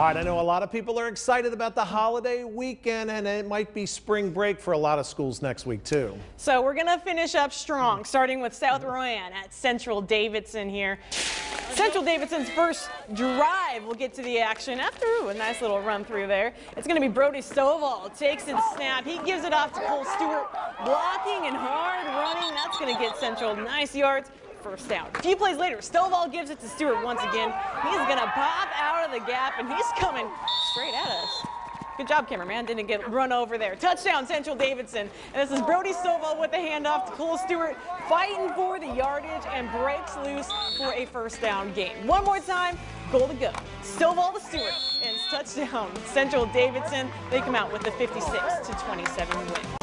All right, I know a lot of people are excited about the holiday weekend, and it might be spring break for a lot of schools next week, too. So we're going to finish up strong, starting with South Rowan at Central Davidson here. Central Davidson's first drive will get to the action after ooh, a nice little run through there. It's going to be Brody Stovall. Takes it snap. He gives it off to Cole Stewart. Blocking and hard running. That's going to get Central nice yards first down. A few plays later, Stovall gives it to Stewart once again. He's going to pop out of the gap, and he's coming straight at us. Good job, cameraman. Didn't get run over there. Touchdown, Central Davidson. And this is Brody Stovall with the handoff to Cole Stewart, fighting for the yardage and breaks loose for a first down gain. One more time, goal to go. Stovall to Stewart, and touchdown. Central Davidson, they come out with a 56 to 27 win.